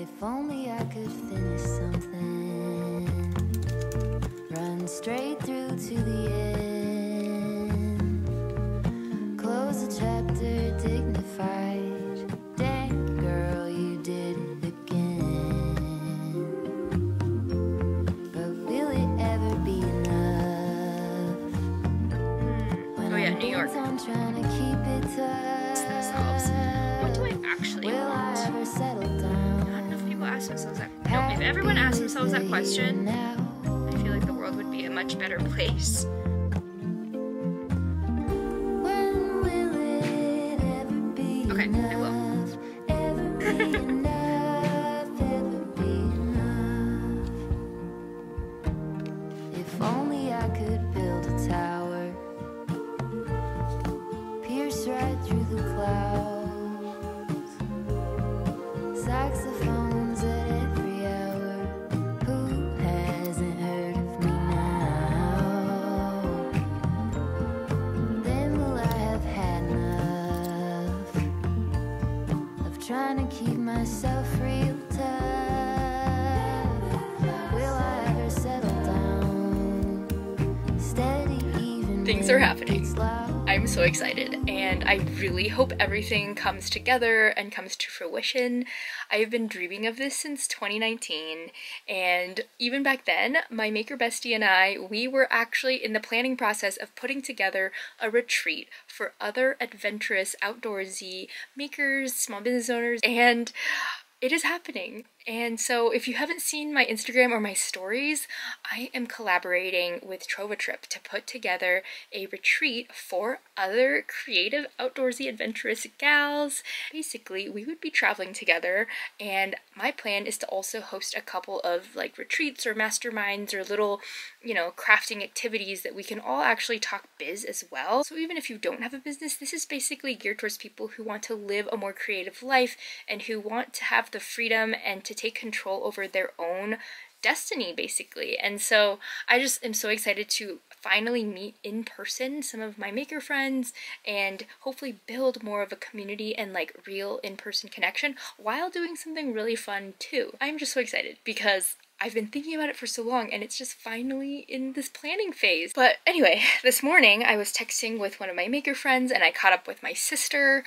If only I could finish something. Run straight through to the end. Close a chapter dignified. Dang, girl, you did it again. But will it ever be enough? Hmm. When Oh, yeah, New York. on trying to keep it themselves. What do I actually Will I want? ever settle down? Ask themselves that. If everyone asked themselves that question, I feel like the world would be a much better place. Things are happening. I'm so excited and I really hope everything comes together and comes to fruition. I've been dreaming of this since 2019 and even back then, my maker bestie and I, we were actually in the planning process of putting together a retreat for other adventurous outdoorsy makers, small business owners and it is happening. And so, if you haven't seen my Instagram or my stories, I am collaborating with TrovaTrip to put together a retreat for other creative, outdoorsy, adventurous gals. Basically, we would be traveling together, and my plan is to also host a couple of like retreats or masterminds or little, you know, crafting activities that we can all actually talk biz as well. So, even if you don't have a business, this is basically geared towards people who want to live a more creative life and who want to have the freedom and to take control over their own destiny basically. And so I just am so excited to finally meet in person some of my maker friends and hopefully build more of a community and like real in-person connection while doing something really fun too. I'm just so excited because I've been thinking about it for so long and it's just finally in this planning phase. But anyway, this morning I was texting with one of my maker friends and I caught up with my sister.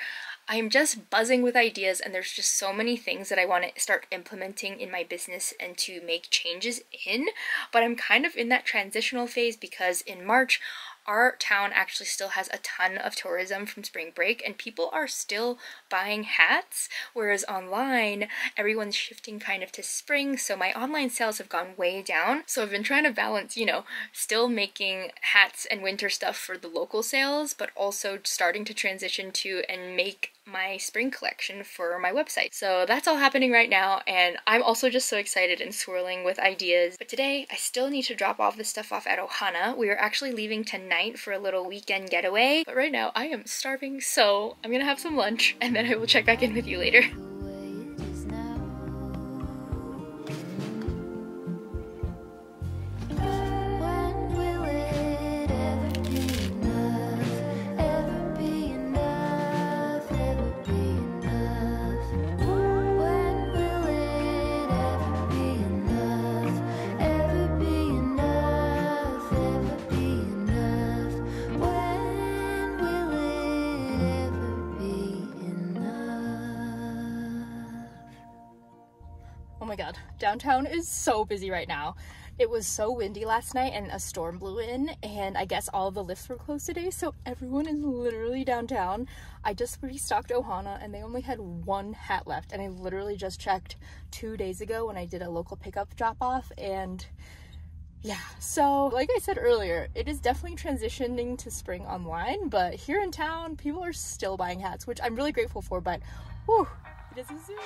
I am just buzzing with ideas, and there's just so many things that I want to start implementing in my business and to make changes in. But I'm kind of in that transitional phase because in March, our town actually still has a ton of tourism from spring break and people are still buying hats whereas online everyone's shifting kind of to spring so my online sales have gone way down. So i've been trying to balance you know still making hats and winter stuff for the local sales but also starting to transition to and make my spring collection for my website. So that's all happening right now, and I'm also just so excited and swirling with ideas. But today, I still need to drop all this stuff off at Ohana. We are actually leaving tonight for a little weekend getaway, but right now I am starving, so I'm gonna have some lunch and then I will check back in with you later. my god, downtown is so busy right now. It was so windy last night and a storm blew in, and I guess all the lifts were closed today, so everyone is literally downtown. I just restocked Ohana and they only had one hat left, and I literally just checked two days ago when I did a local pickup drop off, and yeah, so like I said earlier, it is definitely transitioning to spring online, but here in town, people are still buying hats, which I'm really grateful for, but whew, it is a zoo.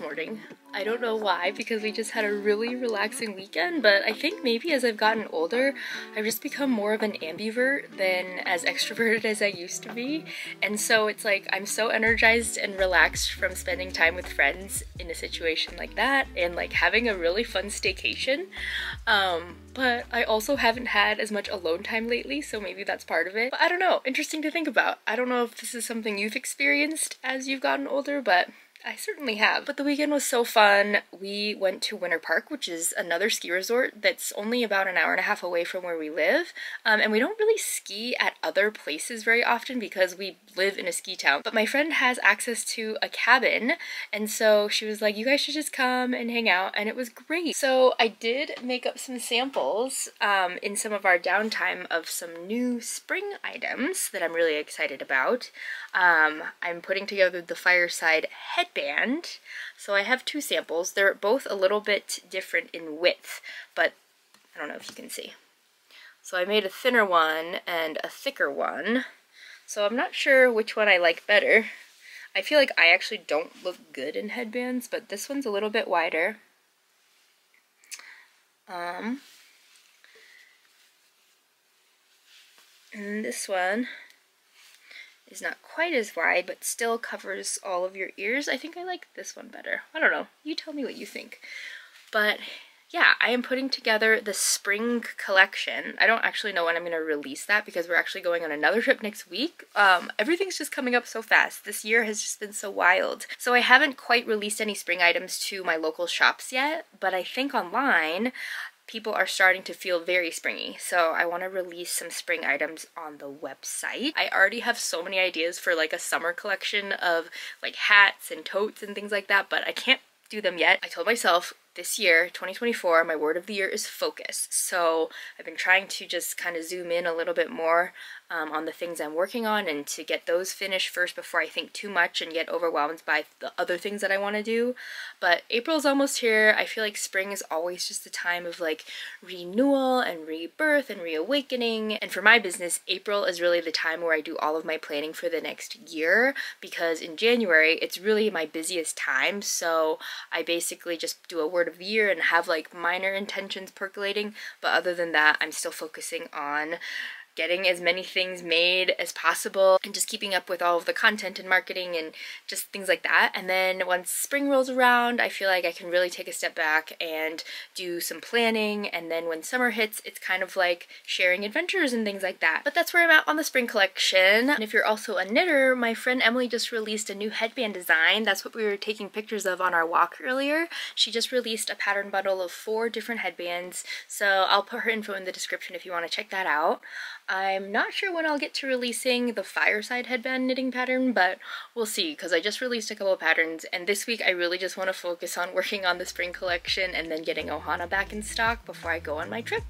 Morning. I don't know why because we just had a really relaxing weekend, but I think maybe as I've gotten older, I've just become more of an ambivert than as extroverted as I used to be. And so it's like I'm so energized and relaxed from spending time with friends in a situation like that and like having a really fun staycation. Um, but I also haven't had as much alone time lately, so maybe that's part of it. But I don't know, interesting to think about. I don't know if this is something you've experienced as you've gotten older, but I certainly have. But the weekend was so fun. We went to Winter Park, which is another ski resort that's only about an hour and a half away from where we live. Um, and we don't really ski at other places very often because we live in a ski town. But my friend has access to a cabin, and so she was like, you guys should just come and hang out, and it was great. So I did make up some samples um, in some of our downtime of some new spring items that I'm really excited about. Um, I'm putting together the Fireside headband. So I have two samples. They're both a little bit different in width, but I don't know if you can see. So I made a thinner one and a thicker one. So I'm not sure which one I like better. I feel like I actually don't look good in headbands, but this one's a little bit wider. Um, and this one is not quite as wide, but still covers all of your ears. I think I like this one better. I don't know. You tell me what you think. But yeah, I am putting together the spring collection. I don't actually know when I'm going to release that because we're actually going on another trip next week. Um, everything's just coming up so fast. This year has just been so wild. So I haven't quite released any spring items to my local shops yet, but I think online people are starting to feel very springy. So I want to release some spring items on the website. I already have so many ideas for like a summer collection of like hats and totes and things like that, but I can't do them yet. I told myself this year, 2024, my word of the year is focus. So I've been trying to just kind of zoom in a little bit more um, on the things I'm working on and to get those finished first before I think too much and get overwhelmed by the other things that I want to do. But April's almost here. I feel like spring is always just a time of like renewal and rebirth and reawakening. And for my business, April is really the time where I do all of my planning for the next year because in January it's really my busiest time. So I basically just do a word of the year and have like minor intentions percolating. But other than that, I'm still focusing on getting as many things made as possible and just keeping up with all of the content and marketing and just things like that. And then once spring rolls around, I feel like I can really take a step back and do some planning. And then when summer hits, it's kind of like sharing adventures and things like that. But that's where I'm at on the spring collection. And if you're also a knitter, my friend Emily just released a new headband design. That's what we were taking pictures of on our walk earlier. She just released a pattern bundle of four different headbands. So I'll put her info in the description if you want to check that out. I'm not sure when I'll get to releasing the fireside headband knitting pattern, but we'll see because I just released a couple patterns and this week I really just want to focus on working on the spring collection and then getting Ohana back in stock before I go on my trip.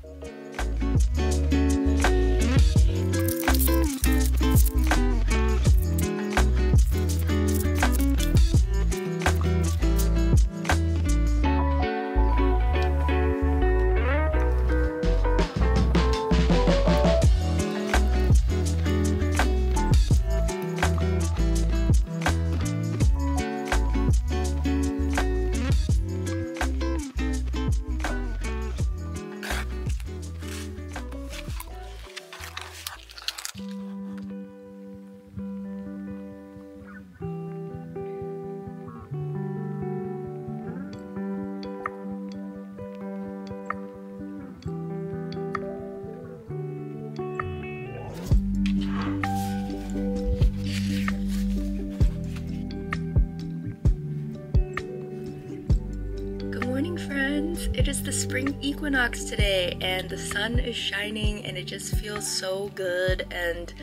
Friends, it is the spring equinox today and the sun is shining and it just feels so good and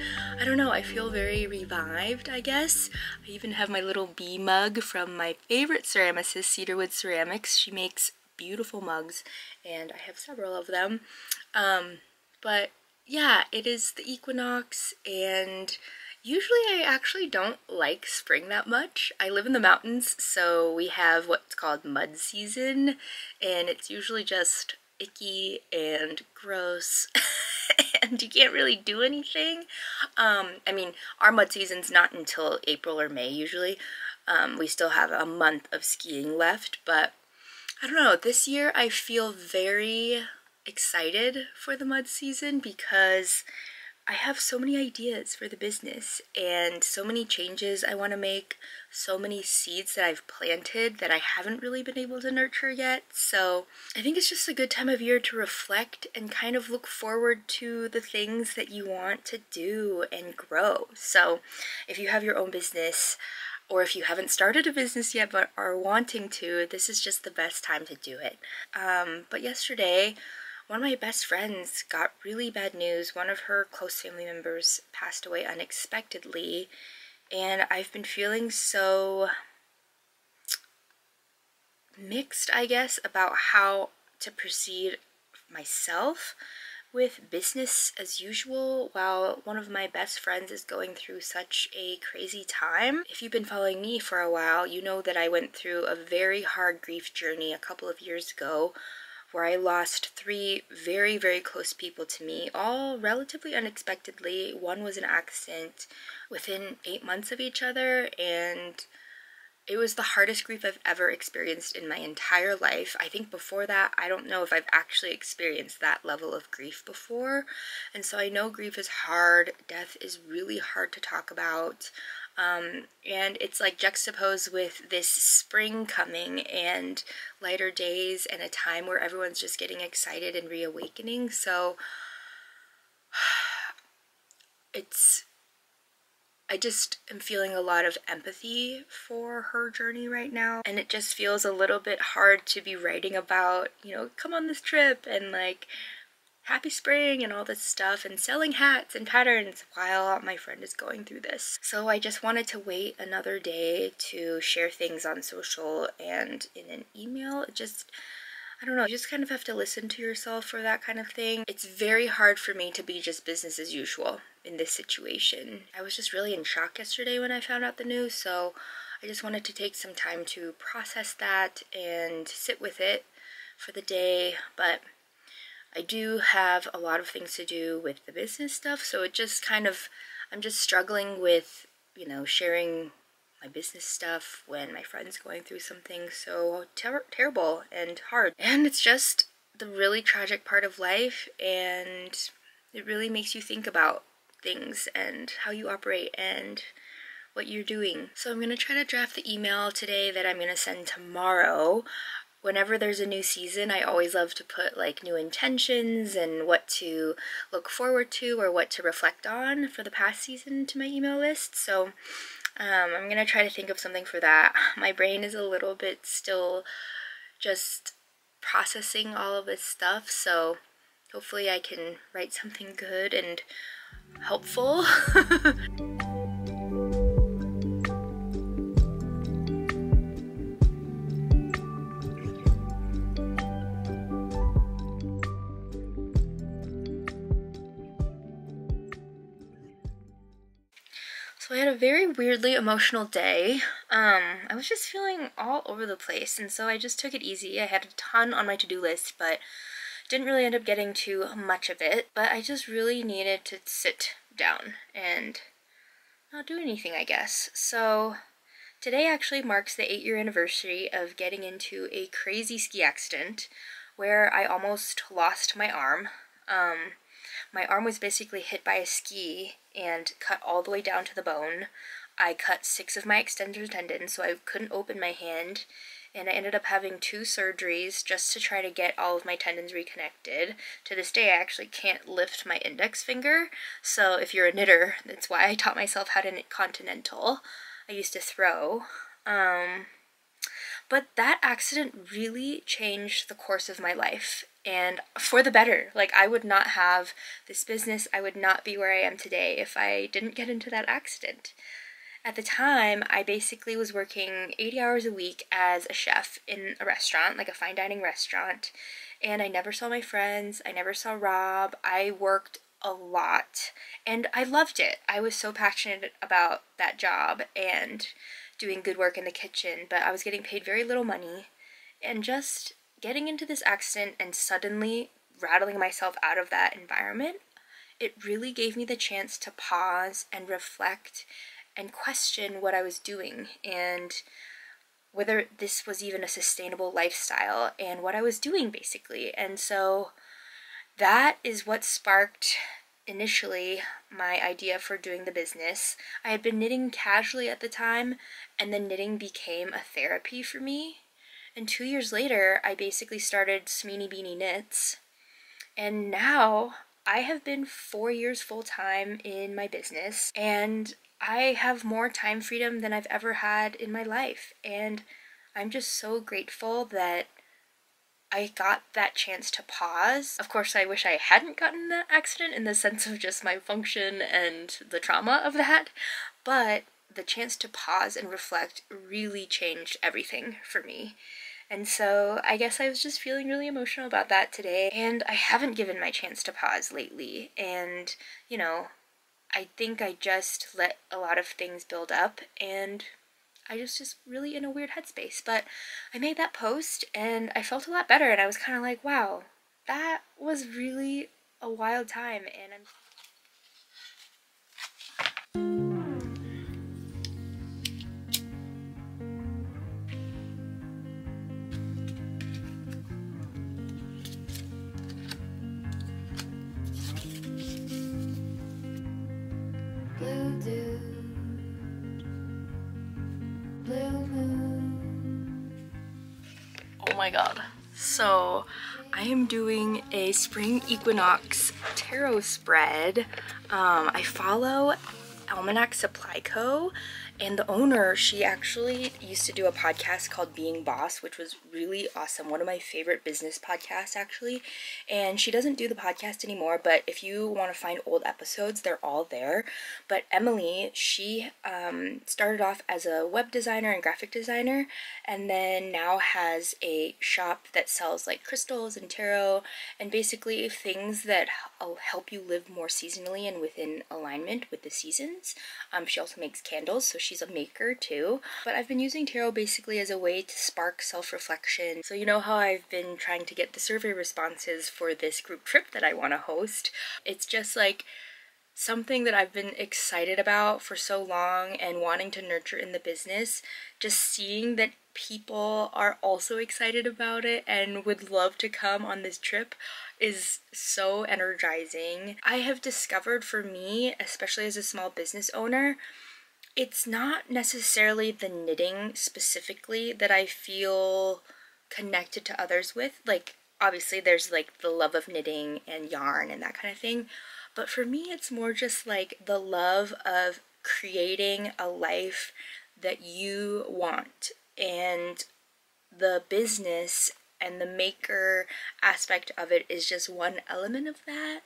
I don't know, I feel very revived, I guess. I even have my little bee mug from my favorite ceramicist, Cedarwood Ceramics. She makes beautiful mugs and I have several of them. Um, but yeah, it is the equinox and Usually I actually don't like spring that much. I live in the mountains, so we have what's called mud season, and it's usually just icky and gross and you can't really do anything. Um, I mean, our mud season's not until April or May usually, Um, we still have a month of skiing left, but I don't know. This year I feel very excited for the mud season because I have so many ideas for the business and so many changes I want to make, so many seeds that I've planted that I haven't really been able to nurture yet. So I think it's just a good time of year to reflect and kind of look forward to the things that you want to do and grow. So if you have your own business, or if you haven't started a business yet but are wanting to, this is just the best time to do it. Um, but yesterday, one of my best friends got really bad news. One of her close family members passed away unexpectedly, and I've been feeling so mixed, I guess, about how to proceed myself with business as usual while one of my best friends is going through such a crazy time. If you've been following me for a while, you know that I went through a very hard grief journey a couple of years ago where I lost three very, very close people to me, all relatively unexpectedly. One was an accident within eight months of each other, and it was the hardest grief I've ever experienced in my entire life. I think before that, I don't know if I've actually experienced that level of grief before. And so I know grief is hard, death is really hard to talk about. Um, and it's like juxtaposed with this spring coming and lighter days and a time where everyone's just getting excited and reawakening. So it's I just am feeling a lot of empathy for her journey right now. And it just feels a little bit hard to be writing about, you know, come on this trip and like happy spring and all this stuff and selling hats and patterns while my friend is going through this. So I just wanted to wait another day to share things on social and in an email. It just I don't know, you just kind of have to listen to yourself for that kind of thing. It's very hard for me to be just business as usual in this situation. I was just really in shock yesterday when I found out the news, so I just wanted to take some time to process that and sit with it for the day, but I do have a lot of things to do with the business stuff, so it just kind of, I'm just struggling with, you know, sharing my business stuff when my friend's going through something so ter terrible and hard. And it's just the really tragic part of life, and it really makes you think about things and how you operate and what you're doing. So I'm going to try to draft the email today that I'm going to send tomorrow whenever there's a new season, I always love to put like new intentions and what to look forward to or what to reflect on for the past season to my email list. So um, I'm gonna try to think of something for that. My brain is a little bit still just processing all of this stuff, so hopefully I can write something good and helpful. I had a very weirdly emotional day. Um, I was just feeling all over the place, and so I just took it easy. I had a ton on my to-do list, but didn't really end up getting to much of it. But I just really needed to sit down and not do anything, I guess. So today actually marks the eight-year anniversary of getting into a crazy ski accident where I almost lost my arm. Um, my arm was basically hit by a ski and cut all the way down to the bone. I cut six of my extensor tendons, so I couldn't open my hand, and I ended up having two surgeries just to try to get all of my tendons reconnected. To this day, I actually can't lift my index finger, so if you're a knitter, that's why I taught myself how to knit continental. I used to throw. Um, but that accident really changed the course of my life and for the better. Like, I would not have this business, I would not be where I am today if I didn't get into that accident. At the time, I basically was working 80 hours a week as a chef in a restaurant, like a fine dining restaurant, and I never saw my friends, I never saw Rob. I worked a lot and I loved it. I was so passionate about that job and doing good work in the kitchen, but I was getting paid very little money and just getting into this accident and suddenly rattling myself out of that environment, it really gave me the chance to pause and reflect and question what I was doing and whether this was even a sustainable lifestyle and what I was doing basically. And so that is what sparked initially my idea for doing the business. I had been knitting casually at the time, and then knitting became a therapy for me. And two years later, I basically started Smeeny Beanie Knits. And now I have been four years full time in my business, and I have more time freedom than I've ever had in my life. And I'm just so grateful that I got that chance to pause. Of course, I wish I hadn't gotten that accident in the sense of just my function and the trauma of that, but the chance to pause and reflect really changed everything for me. And so I guess I was just feeling really emotional about that today. And I haven't given my chance to pause lately. And, you know, I think I just let a lot of things build up and I was just really in a weird headspace. But I made that post and I felt a lot better and I was kind of like, wow, that was really a wild time and I'm my god. So I am doing a spring equinox tarot spread. Um, I follow Almanac Supply Co. And the owner, she actually used to do a podcast called Being Boss, which was really awesome. One of my favorite business podcasts, actually. And she doesn't do the podcast anymore, but if you want to find old episodes, they're all there. But Emily, she um, started off as a web designer and graphic designer, and then now has a shop that sells like crystals and tarot and basically things that help you live more seasonally and within alignment with the seasons. Um, she also makes candles, so she's a maker too. But I've been using tarot basically as a way to spark self-reflection. So you know how I've been trying to get the survey responses for this group trip that I want to host? It's just like something that I've been excited about for so long and wanting to nurture in the business. Just seeing that people are also excited about it and would love to come on this trip is so energizing. I have discovered for me, especially as a small business owner, it's not necessarily the knitting specifically that I feel connected to others with. Like, obviously, there's like the love of knitting and yarn and that kind of thing. But for me, it's more just like the love of creating a life that you want and the business and the maker aspect of it is just one element of that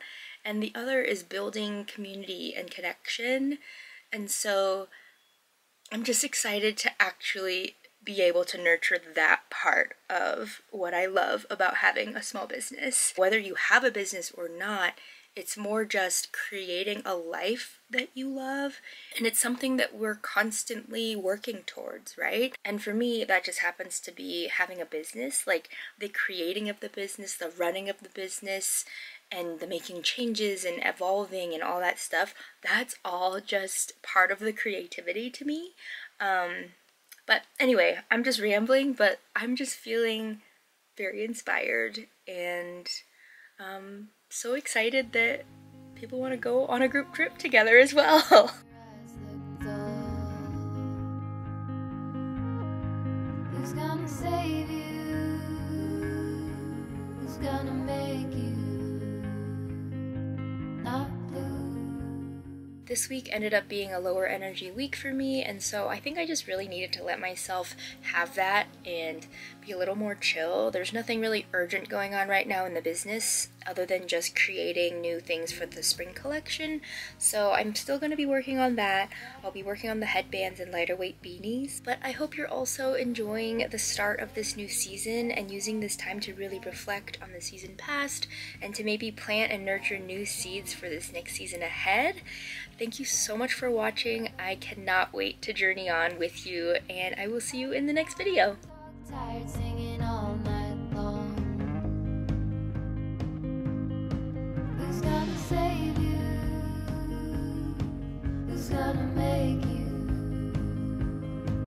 and the other is building community and connection and so I'm just excited to actually be able to nurture that part of what I love about having a small business. Whether you have a business or not, it's more just creating a life that you love. And it's something that we're constantly working towards, right? And for me, that just happens to be having a business, like the creating of the business, the running of the business, and the making changes and evolving and all that stuff. That's all just part of the creativity to me. Um, but anyway, I'm just rambling, but I'm just feeling very inspired and um, so excited that people want to go on a group trip together as well. Who's gonna save you? Who's gonna make you this week ended up being a lower energy week for me, and so I think I just really needed to let myself have that and be a little more chill. There's nothing really urgent going on right now in the business other than just creating new things for the spring collection. So I'm still going to be working on that. I'll be working on the headbands and lighter weight beanies. But I hope you're also enjoying the start of this new season and using this time to really reflect on the season past and to maybe plant and nurture new seeds for this next season ahead. Thank you so much for watching. I cannot wait to journey on with you and I will see you in the next video tired singing all night long. Who's gonna save you? Who's gonna make you?